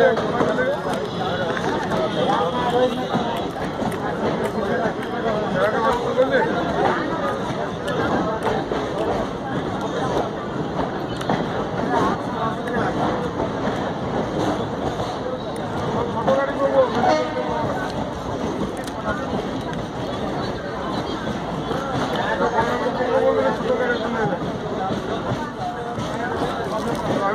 Yeah.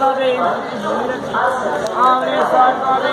সরকারি আমাদের সরকারি